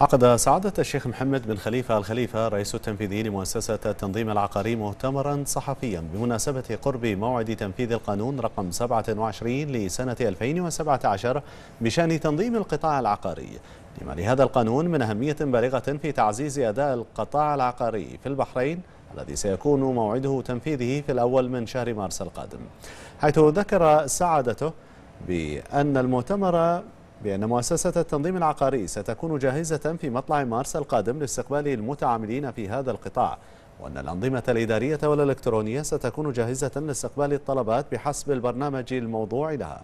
عقد سعادة الشيخ محمد بن خليفة الخليفة الرئيس التنفيذي لمؤسسة التنظيم العقاري مؤتمرا صحفيا بمناسبة قرب موعد تنفيذ القانون رقم 27 لسنة 2017 بشأن تنظيم القطاع العقاري. لما لهذا القانون من أهمية بالغة في تعزيز أداء القطاع العقاري في البحرين الذي سيكون موعده تنفيذه في الأول من شهر مارس القادم. حيث ذكر سعادته بأن المؤتمر بأن مؤسسة التنظيم العقاري ستكون جاهزة في مطلع مارس القادم لاستقبال المتعاملين في هذا القطاع وأن الأنظمة الإدارية والإلكترونية ستكون جاهزة لاستقبال الطلبات بحسب البرنامج الموضوع لها.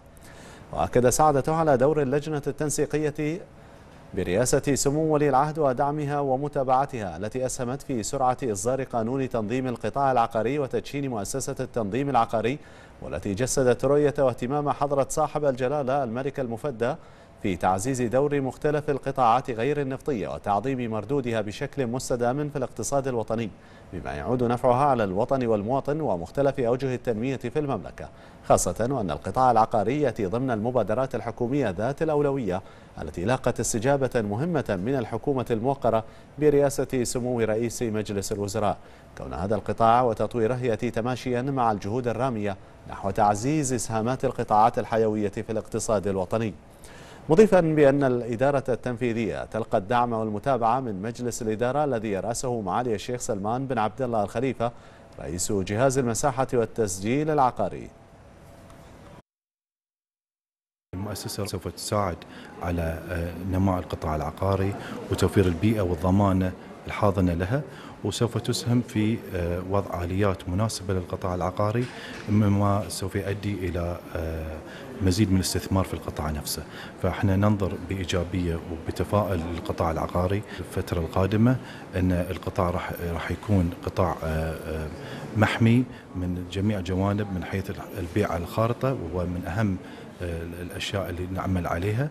وأكد سعادته على دور اللجنة التنسيقية برئاسة سمو ولي العهد ودعمها ومتابعتها التي أسهمت في سرعة إصدار قانون تنظيم القطاع العقاري وتدشين مؤسسة التنظيم العقاري والتي جسدت رؤية واهتمام حضرة صاحب الجلالة الملك المفدى في تعزيز دور مختلف القطاعات غير النفطية وتعظيم مردودها بشكل مستدام في الاقتصاد الوطني بما يعود نفعها على الوطن والمواطن ومختلف أوجه التنمية في المملكة خاصة وأن القطاع العقاري يأتي ضمن المبادرات الحكومية ذات الأولوية التي لاقت استجابة مهمة من الحكومة الموقرة برئاسة سمو رئيس مجلس الوزراء. كون هذا القطاع وتطويره يأتي تماشيا مع الجهود الرامية نحو تعزيز إسهامات القطاعات الحيوية في الاقتصاد الوطني. مضيفا بأن الإدارة التنفيذية تلقى الدعم والمتابعة من مجلس الإدارة الذي يرأسه معالي الشيخ سلمان بن عبد الله الخليفة رئيس جهاز المساحة والتسجيل العقاري. المؤسسة سوف تساعد على نماء القطاع العقاري وتوفير البيئة والضمانة الحاضنة لها وسوف تسهم في وضع آليات مناسبة للقطاع العقاري مما سوف يؤدي إلى مزيد من الاستثمار في القطاع نفسه. فإحنا ننظر بإيجابية وبتفاؤل للقطاع العقاري الفترة القادمة أن القطاع راح راح يكون قطاع محمي من جميع جوانب من حيث البيع الخارطة وهو من أهم الأشياء اللي نعمل عليها.